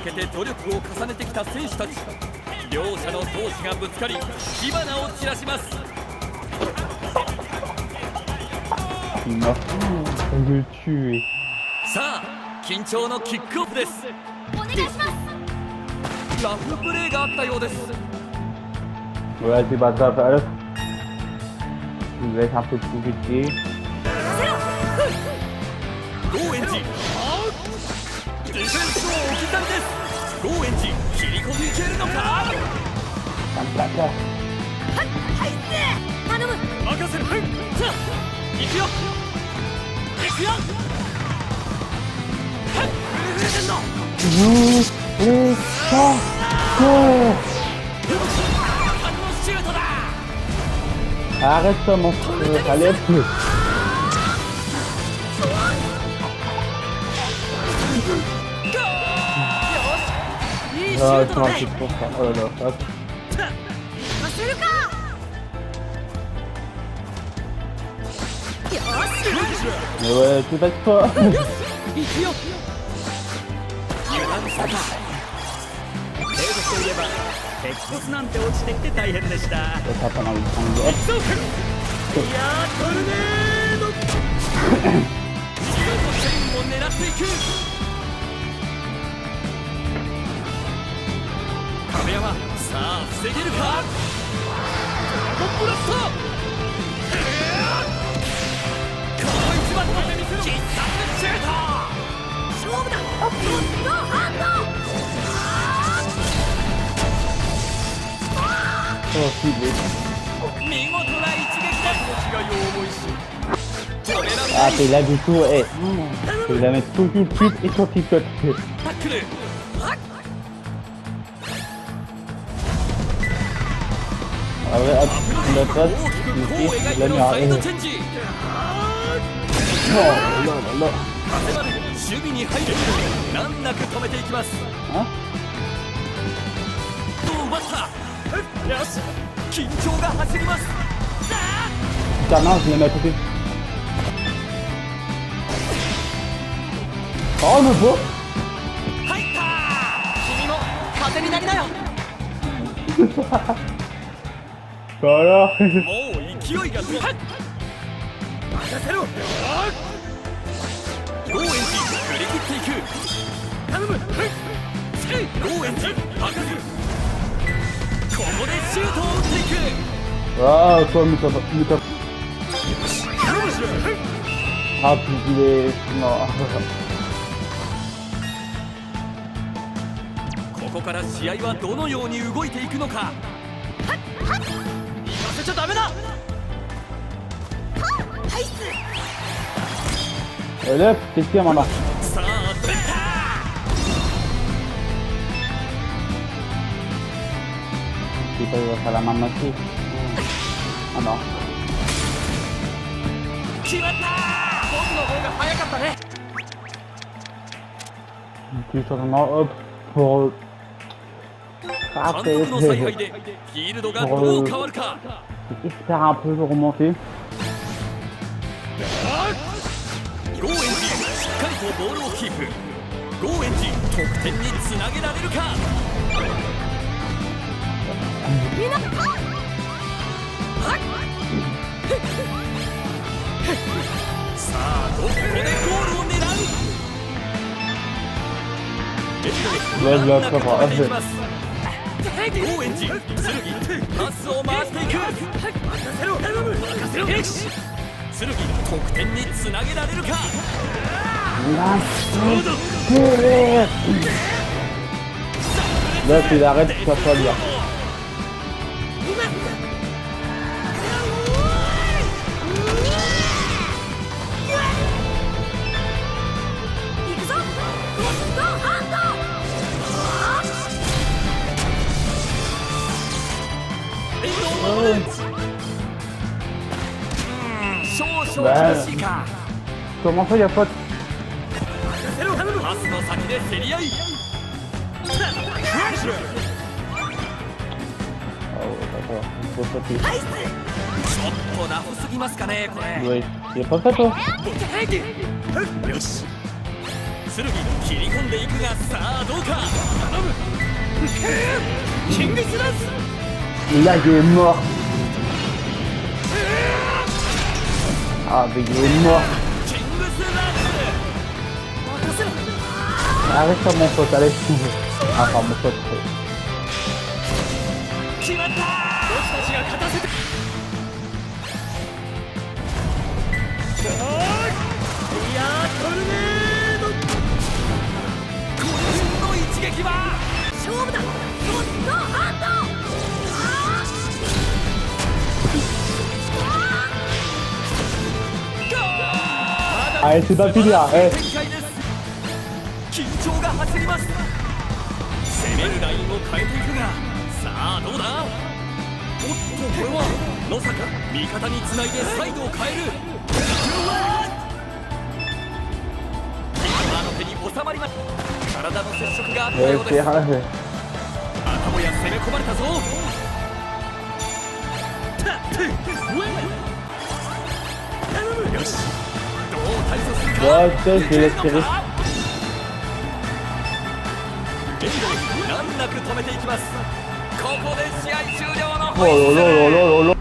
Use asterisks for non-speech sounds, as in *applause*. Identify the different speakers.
Speaker 1: 向けて努力を重ねてきた選手たち。両者の闘志がぶつかり火花を散らします。さあ緊張のキックオフです。
Speaker 2: お願いします。
Speaker 1: ラフプレーがあったようです。ンジディフェンスを置き去りですゴーエンジ切り込んでいけるのか
Speaker 3: ？Ça me plaque.
Speaker 2: はい頼む
Speaker 1: 任せるさあ行くよ行くよはいフルフルの
Speaker 3: Arrête ça, mon frère. Allez, plus.
Speaker 1: やい、った、やー、取るね
Speaker 3: Ah t'es là du eh. tout, eh. Je vais mettre tout de suite et
Speaker 1: toi picote
Speaker 3: Ah ouais,
Speaker 1: ah
Speaker 3: oh,
Speaker 1: le Non, non, non,
Speaker 3: hein
Speaker 1: よし緊張が走りますさあ
Speaker 3: Putain, non, je les mets à côté. Oh, me beau
Speaker 1: 入った君も風になりなよ。
Speaker 3: から *laughs*
Speaker 1: もう勢いがすごい任せろゴーエンジ振り切っていく頼むゴーエンジ任せる *laughs* *laughs* ここでシュートを打っていく。
Speaker 3: Ah, toi, mais t'as mais t'as- Ah, puis il est... Non.
Speaker 1: ここから試合はどのように動いていくのか。行かせちゃダメだ。
Speaker 2: はいっす。
Speaker 3: Allez, Il peut y faire la main aussi. Ah non.
Speaker 1: 決まった僕の方が早かったね
Speaker 3: sur ton hop pour... Ah,
Speaker 1: 監督の采配でフィールドがどう変わるか
Speaker 3: J'espère un peu remonter.
Speaker 1: ゴーエンジしっかりとボールをキープゴーエンジ得点につなげられるかさあどこでゴールを狙う
Speaker 3: ？pas.
Speaker 1: きますゴーエンジ剣パスを回していく任せろ任せろ剣得点につなげられるか
Speaker 3: Là, tu l'arrêtes, ça va bien.
Speaker 1: 少々厳しいか
Speaker 3: Comment ça, y a pas de...
Speaker 1: パスの先で競り合い
Speaker 3: Oh, d'accord. Il faut sauter.
Speaker 1: ちょっとラフすぎますかねこれ
Speaker 3: Ouais. Y a pas ça, toi
Speaker 1: よし剣切り込んでいくがさあどうかキングスランス
Speaker 3: Là, il est mort. Ah, mais il est mort.
Speaker 1: キングスラン
Speaker 2: 任せろ
Speaker 3: Arrête ça, mon pote, allez, je Ah, enfin, mon pote.
Speaker 1: ま
Speaker 2: だ
Speaker 3: Allez, c'est pas fini, là. Eh,
Speaker 1: 展開です緊張が走ります攻めるラインを変えていくがさあどうだおっとこれは野坂味方につないでサイドを変える今の手に収まりま体の接触があったようです頭や攻め込まれたぞよしどう対処する難なく止めていきます。ここで試合終了の
Speaker 3: Oh là là là là là là.